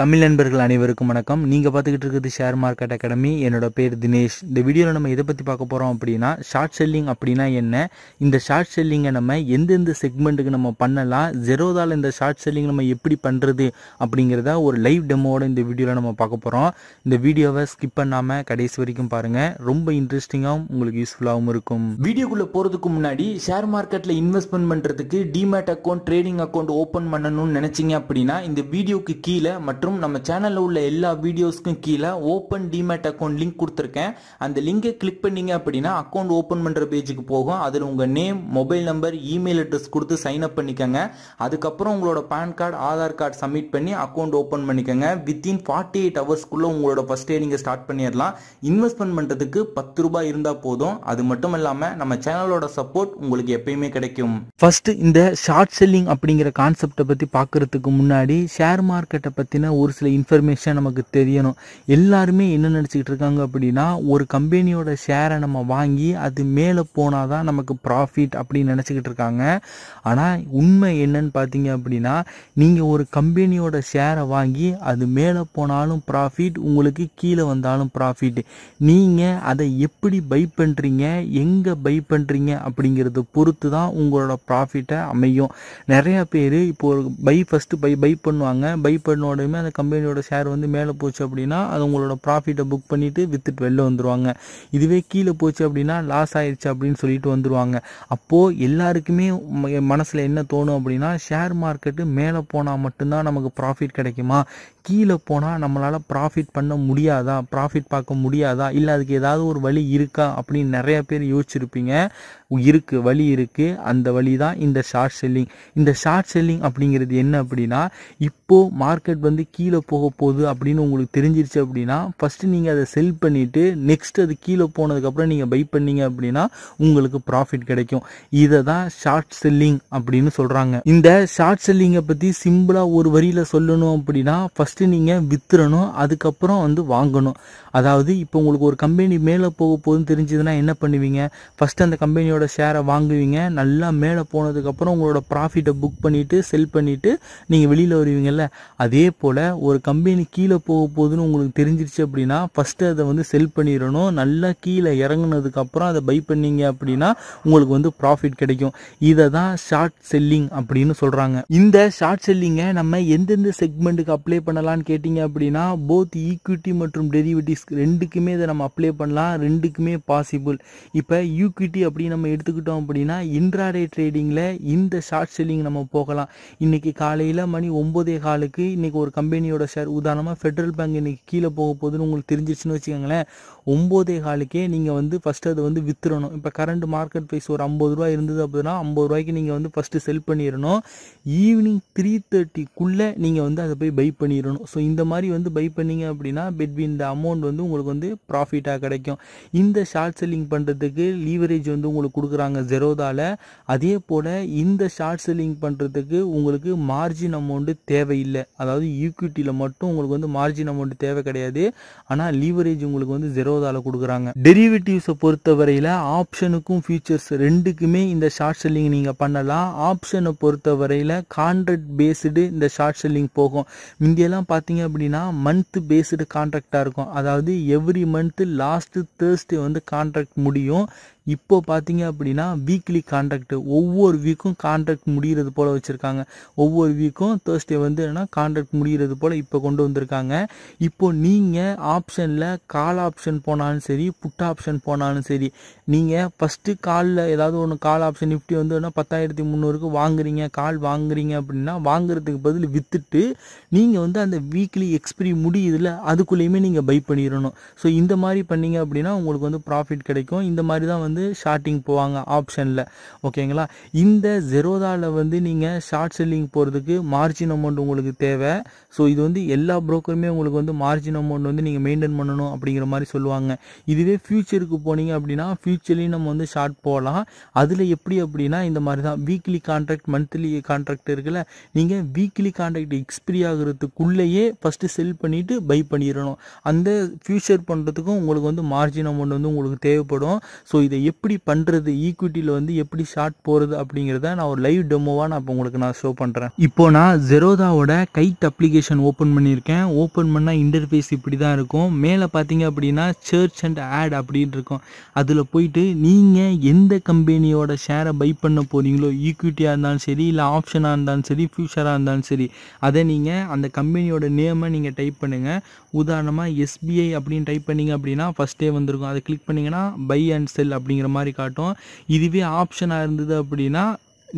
தமிழ் நண்பர்கள் அனைவருக்கும் வணக்கம். நீங்கள் பார்த்துக்கிட்டு இருக்கிறது ஷேர் மார்க்கெட் அகாடமி என்னோட பேர் தினேஷ். இந்த வீடியோவில் நம்ம எதை பற்றி பார்க்க போகிறோம் அப்படின்னா ஷார்ட் செல்லிங் அப்படின்னா என்ன? இந்த ஷார்ட் செல்லிங்கை நம்ம எந்தெந்த செக்மெண்ட்டுக்கு நம்ம பண்ணலாம்? ஜெரோதால் இந்த ஷார்ட் செல்லிங் நம்ம எப்படி பண்ணுறது அப்படிங்கிறத ஒரு லைவ் டெமோட இந்த வீடியோவில் நம்ம பார்க்க போகிறோம் இந்த வீடியோவை ஸ்கிப் பண்ணாமல் கடைசி வரைக்கும் பாருங்கள் ரொம்ப இன்ட்ரெஸ்டிங்காகவும் உங்களுக்கு யூஸ்ஃபுல்லாகவும் இருக்கும். வீடியோக்குள்ளே போகிறதுக்கு முன்னாடி ஷேர் மார்க்கெட்டில் இன்வெஸ்ட்மெண்ட் பண்ணுறதுக்கு demat account trading account open பண்ணணும்னு நினச்சிங்க அப்படின்னா இந்த வீடியோக்கு கீழே மற்றும் மற்றும் நம்ம சேனலில் உள்ள எல்லா வீடியோஸ்க்கும் கீழே ஓப்பன் டிமேட் அக்கௌண்ட் லிங்க் கொடுத்துருக்கேன். அந்த லிங்கை கிளிக் பண்ணீங்க அப்படின்னா அக்கௌண்ட் ஓப்பன் பண்ணுற பேஜுக்கு போகும். அதில் உங்கள் name mobile number email address கொடுத்து சைன் அப் பண்ணிக்கோங்க. அதுக்கப்புறம் உங்களோட PAN card Aadhaar card submit பண்ணி அக்கௌண்ட் ஓப்பன் பண்ணிக்கோங்க. வித்தின் ஃபார்ட்டி எயிட் ஹவர்ஸ்க்குள்ளே உங்களோட ஃபஸ்ட் டே நீங்கள் ஸ்டார்ட் பண்ணிடலாம். இன்வெஸ்ட்மெண்ட் பண்ணுறதுக்கு பத்து ரூபாய் இருந்தால் போதும். அது மட்டும் இல்லாமல் நம்ம சேனலோட சப்போர்ட் உங்களுக்கு எப்பயுமே கிடைக்கும். ஃபர்ஸ்ட் இந்த ஷார்ட் செல்லிங் அப்படிங்கிற கான்செப்டை பற்றி பார்க்கறதுக்கு முன்னாடி ஷேர் மார்க்கெட்டை பற்றின ஒரு சில இன்ஃபர்மேஷன் நமக்கு தெரியணும். எல்லாருமே என்ன நினச்சிக்கிட்டு இருக்காங்க அப்படின்னா ஒரு கம்பெனியோட ஷேரை நம்ம வாங்கி அது மேலே போனால் தான் நமக்கு ப்ராஃபிட் அப்படின்னு நினச்சிக்கிட்டு இருக்காங்க. ஆனால் உண்மை என்னன்னு பார்த்தீங்க அப்படின்னா நீங்கள் ஒரு கம்பெனியோட ஷேரை வாங்கி அது மேலே போனாலும் ப்ராஃபிட் உங்களுக்கு கீழே வந்தாலும் ப்ராஃபிட் நீங்கள் அதை எப்படி பை பண்ணுறீங்க எங்கே பை பண்ணுறீங்க அப்படிங்கிறத பொறுத்து தான் உங்களோட ப்ராஃபிட்டை அமையும். நிறையா பேர் இப்போ ஒரு பை ஃபஸ்ட்டு பை பை பண்ணுவாங்க. பை பண்ண உடனே அந்த கம்பெனியோட ஷேர் வந்து மேலே போச்சு அப்படின்னா அது உங்களோட ப்ராஃபிட்டை புக் பண்ணிவிட்டு வித்துட்டு வெளில வந்துடுவாங்க இதுவே கீழே போச்சு அப்படின்னா லாஸ் ஆயிடுச்சு அப்படின்னு சொல்லிட்டு வந்துடுவாங்க அப்போது எல்லாருக்குமே மனசில் என்ன தோணும் அப்படின்னா ஷேர் மார்க்கெட்டு மேலே போனால் மட்டும்தான் நமக்கு ப்ராஃபிட் கிடைக்குமா? கீழே போனால் நம்மளால் ப்ராஃபிட் பண்ண முடியாதா? ப்ராஃபிட் பார்க்க முடியாதா? இல்லை அதுக்கு ஏதாவது ஒரு வழி இருக்கா? அப்படின்னு நிறைய பேர் யோசிச்சிருப்பீங்க. இருக்குது வழி இருக்குது அந்த வழி தான் இந்த ஷார்ட் செல்லிங் இந்த ஷார்ட் செல்லிங் அப்படிங்கிறது என்ன அப்படின்னா இப்போது மார்க்கெட் வந்து கீழே போக போகுது அப்படின்னு உங்களுக்கு தெரிஞ்சிருச்சு அப்படின்னா ஃபஸ்ட்டு நீங்கள் அதை செல் பண்ணிவிட்டு நெக்ஸ்ட் அது கீழே போனதுக்கப்புறம் நீங்கள் பை பண்ணீங்க அப்படின்னா உங்களுக்கு ப்ராஃபிட் கிடைக்கும். இதை தான் ஷார்ட் செல்லிங் அப்படின்னு சொல்கிறாங்க இந்த ஷார்ட் செல்லிங்கை பற்றி சிம்பிளாக ஒரு வரியில் சொல்லணும் அப்படின்னா ஃபஸ்ட்டு நீங்கள் வித்துறணும் அதுக்கப்புறம் வந்து வாங்கணும். அதாவது இப்போ உங்களுக்கு ஒரு கம்பெனி மேலே போக போகுதுன்னு தெரிஞ்சதுன்னா என்ன பண்ணுவீங்க? ஃபஸ்ட்டு அந்த கம்பெனியோட ஷேரை வாங்குவீங்க. நல்லா மேலே போனதுக்கப்புறம் உங்களோட ப்ராஃபிட்டை புக் பண்ணிவிட்டு செல் பண்ணிவிட்டு நீங்கள் வெளியில் வருவீங்கல்ல? அதே போல் ஒரு கம்பெனி கீழே போக போகுதுன்னு உங்களுக்கு தெரிஞ்சிருச்சு அப்படின்னா ஃபஸ்ட்டு அதை வந்து செல் பண்ணிடணும். நல்லா கீழே இறங்குனதுக்கப்புறம் அதை பை பண்ணீங்க அப்படின்னா உங்களுக்கு வந்து ப்ராஃபிட் கிடைக்கும். இதை தான் ஷார்ட் செல்லிங் அப்படின்னு சொல்கிறாங்க இந்த ஷார்ட் செல்லிங்கை நம்ம எந்தெந்த செக்மெண்ட்டுக்கு அப்ளை பண்ணலான்னு கேட்டிங்க அப்படின்னா போத் ஈக்விட்டி மற்றும் டெரிவேட்டிவ்ஸ் ரெண்டுக்குமே இதை நம்ம அப்ளை பண்ணலாம். ரெண்டுக்குமே பாசிபிள் இப்போ ஈக்விட்டி அப்படின்னு நம்ம எடுத்துக்கிட்டோம் அப்படின்னா இன்ட்ராடே ட்ரேடிங்கில் இந்த ஷார்ட் செல்லிங் நம்ம போகலாம். இன்றைக்கி காலையில் மணி ஒம்பதே காலுக்கு இன்றைக்கி ஒரு கம்பெனி கம்பெனியோட ஷேர் உதாரணமாக ஃபெட்ரல் பேங்க் இன்றைக்கி கீழே போக போகுதுன்னு உங்களுக்கு தெரிஞ்சிருச்சுன்னு வச்சுக்கோங்களேன். ஒம்போதே காலுக்கே நீங்கள் வந்து ஃபஸ்ட்டு அதை வந்து வித்துறணும். இப்போ கரண்ட் மார்க்கெட் ப்ரைஸ் ஒரு ஐம்பது ரூபா இருந்தது அப்படின்னா ஐம்பது ரூபாய்க்கு நீங்கள் வந்து ஃபஸ்ட்டு செல் பண்ணிடணும். ஈவினிங் த்ரீ தேர்ட்டிக்குள்ளே நீங்கள் வந்து அதை போய் பை பண்ணிடணும். ஸோ இந்த மாதிரி வந்து பை பண்ணீங்க அப்படின்னா பிட்வீன் த அமௌண்ட் வந்து உங்களுக்கு வந்து ப்ராஃபிட்டாக கிடைக்கும். இந்த ஷார்ட் செல்லிங் பண்ணுறதுக்கு லீவரேஜ் வந்து உங்களுக்கு கொடுக்குறாங்க ஜெரோதாவில் அதே போல் இந்த ஷார்ட் செல்லிங் பண்ணுறதுக்கு உங்களுக்கு மார்ஜின் அமௌண்ட்டு தேவையில்லை. அதாவது ஈக்விட்டியில் மட்டும் உங்களுக்கு வந்து மார்ஜின் அமௌண்ட் தேவை கிடையாது. ஆனால் லீவரேஜ் உங்களுக்கு வந்து ஜெரோதாவில் கொடுக்குறாங்க. டெரிவேட்டிவ்ஸை பொறுத்தவரையில் ஆப்ஷனுக்கும் ஃபியூச்சர்ஸ் ரெண்டுக்குமே இந்த ஷார்ட் செல்லிங் நீங்கள் பண்ணலாம். ஆப்ஷனை பொறுத்தவரையில் கான்ட்ராக்ட் பேஸ்டு இந்த ஷார்ட் செல்லிங் போகும். முந்தியெல்லாம் பார்த்தீங்க அப்படின்னா மந்த் பேஸ்டு கான்ட்ராக்டாக இருக்கும். அதாவது எவ்ரி மந்த்து லாஸ்ட்டு தேர்ஸ்டே வந்து கான்ட்ராக்ட் முடியும். இப்போ பார்த்தீங்க அப்படின்னா வீக்லி கான்ட்ராக்ட் ஒவ்வொரு வீக்கும் கான்ட்ராக்ட் முடிகிறது போல் வச்சுருக்காங்க. ஒவ்வொரு வீக்கும் தேர்ஸ்டே வந்து என்னென்னா கான்ட்ராக்ட் முடிகிறது போல் இப்போ கொண்டு வந்திருக்காங்க. இப்போ நீங்கள் ஆப்ஷனில் கால் ஆப்ஷன் போனாலும் சரி புட் ஆப்ஷன் போனாலும் சரி நீங்கள் ஃபஸ்ட்டு காலில் ஏதாவது ஒன்று கால் ஆப்ஷன் நிஃப்டி வந்து என்ன பத்தாயிரத்தி முந்நூறுக்கு வாங்குறீங்க கால் வாங்குறீங்க அப்படின்னா வாங்குறதுக்கு பதில் விற்றுட்டு நீங்கள் வந்து அந்த வீக்லி எக்ஸ்பிரி முடியுதுல அதுக்குள்ளேயுமே நீங்கள் பை பண்ணிடணும். ஸோ இந்த மாதிரி பண்ணீங்க அப்படின்னா உங்களுக்கு வந்து ப்ராஃபிட் கிடைக்கும். இந்த மாதிரி தான் வந்து ஷார்ட்டிங் போவாங்க ஆப்ஷனில் ஓகேங்களா இந்த ஜெரோதாவில் வந்து நீங்கள் ஷார்ட் செல்லிங் போகிறதுக்கு மார்ஜின் அமௌண்ட் உங்களுக்கு தேவை. ஸோ இது வந்து எல்லா ப்ரோக்கருமே உங்களுக்கு வந்து மார்ஜின் அமௌண்ட் வந்து நீங்கள் மெயின்டைன் பண்ணணும் அப்படிங்கிற மாதிரி சொல்லுவாங்க. இதுவே ஃபியூச்சருக்கு போனீங்க அப்படின்னா ஃபியூச்சர்லேயும் நம்ம வந்து ஷார்ட் போகலாம் அதில் எப்படி அப்படின்னா இந்த மாதிரி தான் வீக்லி கான்ட்ராக்ட் மந்த்லி கான்ட்ராக்ட் இருக்குல்ல நீங்கள் வீக்லி கான்ட்ராக்ட் எக்ஸ்பிரி ஆகுறதுக்குள்ளேயே ஃபஸ்ட்டு செல் பண்ணிவிட்டு பை பண்ணிடணும். அந்த ஃபியூச்சர் பண்ணுறதுக்கும் உங்களுக்கு வந்து மார்ஜின் அமௌண்ட் வந்து உங்களுக்கு தேவைப்படும். ஸோ இதை எப்படி பண்ணுறது ஈக்விட்டியில் வந்து எப்படி ஷார்ட் போகிறது அப்படிங்கிறத நான் ஒரு லைவ் டெமோவாக நான் இப்போ உங்களுக்கு நான் ஷோ பண்ணுறேன் இப்போ நான் ஜெரோதாவோட கைட் அப்ளிகேஷன் ஓப்பன் பண்ணியிருக்கேன். ஓப்பன் பண்ணால் இன்டர்ஃபேஸ் இப்படி தான் இருக்கும். மேலே பார்த்தீங்க அப்படின்னா சர்ச் அண்ட் ஆட் அப்படின்னு இருக்கும். அதில் போயிட்டு நீங்கள் எந்த கம்பெனியோட ஷேரை பை பண்ண போகிறீங்களோ ஈக்விட்டியாக இருந்தாலும் சரி இல்லை ஆப்ஷனாக இருந்தாலும் சரி ஃபியூச்சராக இருந்தாலும் சரி அதை நீங்கள் அந்த கம்பெனியோட நேமை நீங்கள் டைப் பண்ணுங்கள் உதாரணமாக எஸ்பிஐ அப்படின்னு டைப் பண்ணீங்க அப்படின்னா ஃபஸ்ட்டே வந்திருக்கும். அதை கிளிக் பண்ணிங்கன்னா பை அண்ட் செல் அப்படிங்கிற மாதிரி காட்டும். இதுவே ஆப்ஷனாக இருந்தது அப்படின்னா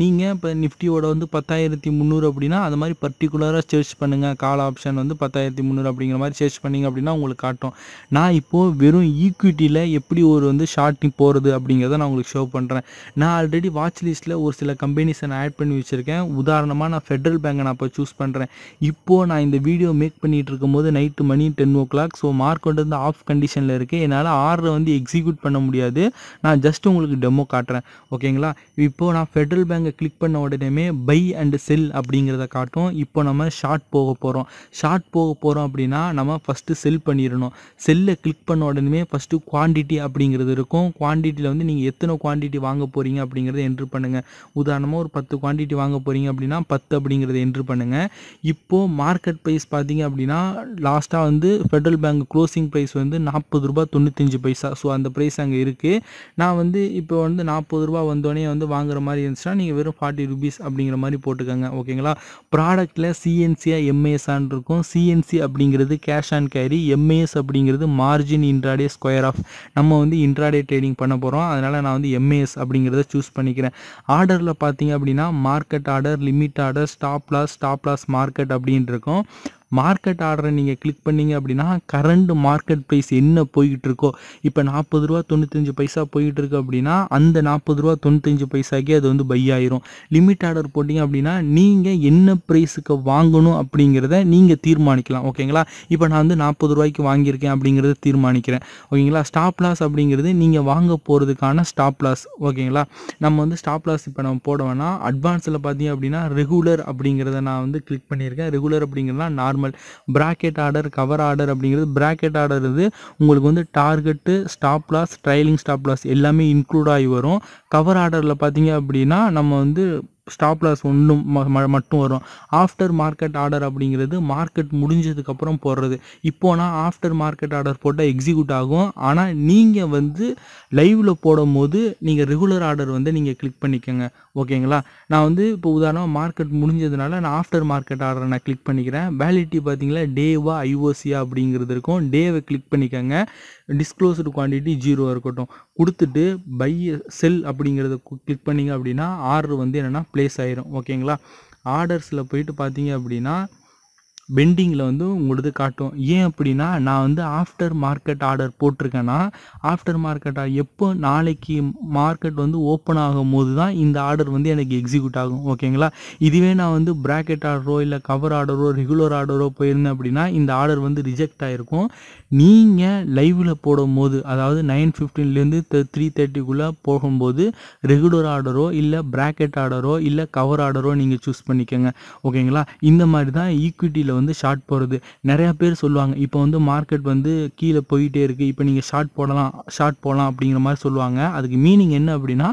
நீங்கள் இப்போ நிஃப்டியோட வந்து பத்தாயிரத்தி முந்நூறு அப்படின்னா அது மாதிரி பர்டிகுலராக சர்ச் பண்ணுங்கள் கால் ஆப்ஷன் வந்து பத்தாயிரத்தி முந்நூறு அப்படிங்கிற மாதிரி சர்ச் பண்ணிங்க அப்படின்னா உங்களுக்கு காட்டும். நான் இப்போது வெறும் ஈக்விட்டியில் எப்படி ஒரு வந்து ஷார்ட்டிங் போகிறது அப்படிங்கிறத நான் உங்களுக்கு ஷோ பண்ணுறேன் நான் ஆல்ரெடி வாட்ச் லிஸ்ட்டில் ஒரு சில கம்பெனிஸை நான் ஆட் பண்ணி வச்சுருக்கேன். உதாரணமாக நான் ஃபெட்ரல் பேங்கை நான் இப்போ சூஸ் பண்ணுறேன் இப்போது நான் இந்த வீடியோ மேக் பண்ணிகிட்டு இருக்கும்போது நைட்டு மணி ten o'clock so mark வந்து ஆஃப் கண்டிஷனில் இருக்குது என்னால் ஆர்டரை வந்து எக்ஸிக்யூட் பண்ண முடியாது. நான் ஜஸ்ட் உங்களுக்கு டெமோ காட்டுறேன். ஓகேங்களா இப்போது நான் ஃபெட்ரல் பேங்க் கிளிக் பண்ண உடனே பை அண்ட் செல் அப்படிங்கிறத காட்டும். இப்போ நம்ம ஷார்ட் போக போகிறோம் ஷார்ட் போக போகிறோம் அப்படின்னா நம்ம ஃபஸ்ட்டு செல் பண்ணிடணும். செல்லை கிளிக் பண்ண உடனே ஃபஸ்ட்டு குவான்டிட்டி அப்படிங்கிறது இருக்கும். குவான்டிட்டியில் வந்து நீங்கள் எத்தனை குவான்டிட்டி வாங்க போகிறீங்க அப்படிங்கிறத என்ட்ரு பண்ணுங்கள் உதாரணமாக ஒரு பத்து குவான்டிட்டி வாங்க போகிறீங்க அப்படின்னா பத்து அப்படிங்கிறத என்ட்ரு பண்ணுங்கள் இப்போது மார்க்கெட் ப்ரைஸ் பார்த்தீங்க அப்படின்னா லாஸ்ட்டாக வந்து ஃபெட்ரல் பேங்க் க்ளோசிங் ப்ரைஸ் வந்து நாற்பது ரூபா தொண்ணூத்தஞ்சு பைசா. ஸோ அந்த ப்ரைஸ் அங்கே இருக்குது நான் வந்து இப்போ வந்து நாற்பது ரூபா வந்தோடனே வந்து வாங்குற மாதிரி இருந்துச்சுன்னா நீங்கள் வெறும் ஃபார்ட்டி ருபீஸ் அப்படிங்கிற மாதிரி போட்டுக்கோங்க ஓகேங்களா ப்ராடக்ட்டில் சிஎன்சியாக எம்ஏஎஸ்ஆன் இருக்கும். சிஎன்சி அப்படிங்கிறது கேஷ் ஆன் கேரி எம்ஏஎஸ் அப்படிங்கிறது மார்ஜின் இன்ட்ராடே ஸ்கொயர் ஆஃப் நம்ம வந்து இன்ட்ராடே ட்ரேடிங் பண்ண போகிறோம் அதனால் நான் வந்து எம்ஏஎஸ் அப்படிங்கிறத சூஸ் பண்ணிக்கிறேன். ஆர்டரில் பார்த்தீங்க அப்படின்னா market order limit order stop loss stop loss market அப்படின்ட்டு இருக்கும். மார்க்கெட் ஆர்டரை நீங்கள் கிளிக் பண்ணீங்க அப்படின்னா கரண்ட் மார்க்கெட் ப்ரைஸ் என்ன போய்கிட்டு இருக்கோ இப்போ நாற்பது ரூபா தொண்ணூத்தஞ்சு பைசா போய்கிட்டு இருக்கு அப்படின்னா அந்த நாற்பது ரூபா தொண்ணூத்தஞ்சு பைசாக்கே அது வந்து பை ஆயிரும். லிமிட் ஆர்டர் போட்டிங்க அப்படின்னா நீங்கள் என்ன ப்ரைஸுக்கு வாங்கணும் அப்படிங்கிறத நீங்கள் தீர்மானிக்கலாம். ஓகேங்களா? இப்போ நான் வந்து நாற்பது ரூபாய்க்கு வாங்கியிருக்கேன் அப்படிங்கிறத தீர்மானிக்கிறேன். ஓகேங்களா? ஸ்டாப் லாஸ் அப்படிங்கிறது நீங்கள் வாங்க போகிறதுக்கான ஸ்டாப் லாஸ் ஓகேங்களா? நம்ம வந்து ஸ்டாப் லாஸ் இப்போ நம்ம போட வேணாம். அட்வான்ஸில் பார்த்தீங்க அப்படின்னா ரெகுலர் அப்படிங்கிறத நான் வந்து கிளிக் பண்ணியிருக்கேன். Regular அப்படிங்கிறதுனா normal bracket order cover order அப்படிங்கிறது ப்ராக்கெட் ஆர்டர் இது உங்களுக்கு வந்து target stop loss trailing stop loss எல்லாமே இன்க்ளூட் ஆகி வரும். கவர் ஆர்டரில் பார்த்தீங்க அப்படின்னா நம்ம வந்து ஸ்டாப் லாஸ் ஒன்றும் மட்டும் வரும். ஆஃப்டர் மார்க்கெட் ஆர்டர் அப்படிங்கிறது மார்க்கெட் முடிஞ்சதுக்கப்புறம் போடுறது. இப்போ நான் ஆஃப்டர் மார்க்கெட் ஆர்டர் போட்டால் எக்ஸிக்யூட் ஆகும். ஆனால் நீங்கள் வந்து லைவில் போடும் போது நீங்கள் ரெகுலர் ஆர்டர் வந்து நீங்கள் கிளிக் பண்ணிக்கோங்க. ஓகேங்களா நான் வந்து இப்போ உதாரணமாக மார்க்கெட் முடிஞ்சதுனால நான் ஆஃப்டர் மார்க்கெட் ஆர்டரை நான் கிளிக் பண்ணிக்கிறேன். வேலிட்டி பார்த்தீங்களா? டேவா ஐஓசியா அப்படிங்கிறது இருக்கும். டேவை கிளிக் பண்ணிக்கோங்க. டிஸ்க்ளோஸ்டு குவான்டிட்டி ஜீரோ இருக்கட்டும். கொடுத்துட்டு பை செல் அப்படிங்கிறத கிளிக் பண்ணிங்க அப்படின்னா ஆர்டர் வந்து என்னென்னா ப்ளேஸ் ஆயிரும். ஓகேங்களா ஆர்டர்ஸில் போயிட்டு பார்த்தீங்க அப்படின்னா பெண்டிங்கில் வந்து உங்களுக்கு காட்டும். ஏன் அப்படின்னா நான் வந்து ஆஃப்டர் மார்க்கெட் ஆர்டர் போட்டிருக்கேன்னா ஆஃப்டர் மார்க்கெட் எப்போ நாளைக்கு மார்க்கெட் வந்து ஓப்பன் ஆகும் போது தான் இந்த ஆர்டர் வந்து எனக்கு எக்ஸிக்யூட் ஆகும். ஓகேங்களா இதுவே நான் வந்து ப்ராக்கெட் ஆர்டரோ இல்லை கவர் ஆர்டரோ ரெகுலர் ஆர்டரோ போயிருந்தேன் அப்படின்னா இந்த ஆர்டர் வந்து ரிஜெக்ட் ஆகிருக்கும் நீங்கள் லைவில் போடும் போது அதாவது நைன் ஃபிஃப்டீன்லேருந்து த்ரீ தேர்ட்டிக்குள்ளே போகும்போது ரெகுலர் ஆர்டரோ இல்லை ப்ராக்கெட் ஆர்டரோ இல்லை கவர் ஆர்டரோ நீங்கள் சூஸ் பண்ணிக்கோங்க. ஓகேங்களா இந்த மாதிரி தான் ஈக்விட்டியில் வந்து ஷார்ட் போகிறது நிறையா பேர் சொல்லுவாங்க இப்போ வந்து மார்க்கெட் வந்து கீழே போயிட்டே இருக்குது இப்போ நீங்கள் ஷார்ட் போடலாம் ஷார்ட் போடலாம் அப்படிங்கிற மாதிரி சொல்லுவாங்க. அதுக்கு மீனிங் என்ன அப்படின்னா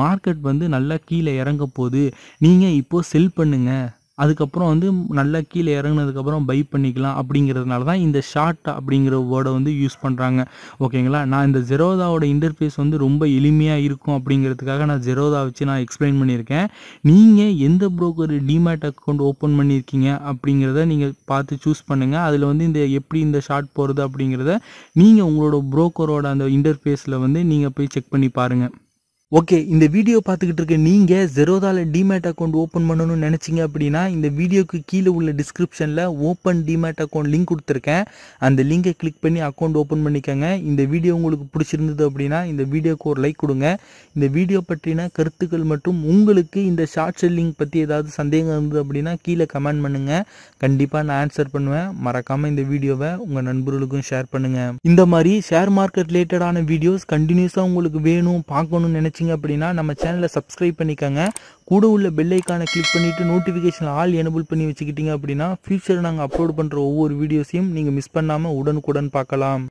மார்க்கெட் வந்து நல்லா கீழே இறங்க போகுது. நீங்கள் இப்போது செல் பண்ணுங்கள் அதுக்கப்புறம் வந்து நல்லா கீழே இறங்குனதுக்கப்புறம் பை பண்ணிக்கலாம் அப்படிங்கிறதுனால தான் இந்த ஷார்ட் அப்படிங்கிற வேர்டை வந்து யூஸ் பண்ணுறாங்க ஓகேங்களா நான் இந்த ஜெரோதாவோட இன்டர்ஃபேஸ் வந்து ரொம்ப எளிமையாக இருக்கும் அப்படிங்கிறதுக்காக நான் ஜெரோதா வச்சு நான் எக்ஸ்பிளைன் பண்ணியிருக்கேன். நீங்கள் எந்த ப்ரோக்கர் டிமேட் அக்கௌண்ட் ஓப்பன் பண்ணியிருக்கீங்க அப்படிங்கிறத நீங்கள் பார்த்து சூஸ் பண்ணுங்கள் அதில் வந்து இந்த எப்படி இந்த ஷார்ட் போகிறது அப்படிங்கிறத நீங்கள் உங்களோட ப்ரோக்கரோட அந்த இன்டர்ஃபேஸில் வந்து நீங்கள் போய் செக் பண்ணி பாருங்கள் ஓகே இந்த வீடியோ பார்த்துக்கிட்டு இருக்க நீங்கள் ஜெரோதால டிமேட் அக்கௌண்ட் ஓப்பன் பண்ணணும்னு நினச்சிங்க அப்படின்னா இந்த வீடியோக்கு கீழே உள்ள டிஸ்கிரிப்ஷனில் ஓப்பன் டிமேட் அக்கௌண்ட் லிங்க் கொடுத்துருக்கேன். அந்த லிங்கை கிளிக் பண்ணி அக்கௌண்ட் ஓப்பன் பண்ணிக்கோங்க. இந்த வீடியோ உங்களுக்கு பிடிச்சிருந்தது அப்படின்னா இந்த வீடியோக்கு ஒரு லைக் கொடுங்க. இந்த வீடியோ பற்றின கருத்துக்கள் மற்றும் உங்களுக்கு இந்த ஷார்ட் செல்லிங் பற்றி ஏதாவது சந்தேகம் இருந்தது அப்படின்னா கீழே கமெண்ட் பண்ணுங்கள் கண்டிப்பாக நான் ஆன்சர் பண்ணுவேன். மறக்காமல் இந்த வீடியோவை உங்கள் நண்பர்களுக்கும் ஷேர் பண்ணுங்கள் இந்த மாதிரி ஷேர் மார்க்கெட் ரிலேட்டடான வீடியோஸ் கண்டினியூஸாக உங்களுக்கு வேணும் பார்க்கணும்னு நினச்சி நினச்சிங்க அப்படின்னா நம்ம சேனலை சப்ஸ்கிரைப் பண்ணிக்கோங்க. கூட உள்ள பெல்லைக்கானை கிளிக் பண்ணிவிட்டு நோட்டிஃபிகேஷன் ஆல் எனபிள் பண்ணி வச்சுக்கிட்டீங்க அப்படின்னா ஃபியூச்சர் நாங்கள் அப்லோட் பண்ணுற ஒவ்வொரு வீடியோஸையும் நீங்கள் மிஸ் பண்ணாமல் உடனுக்குடன் பார்க்கலாம்.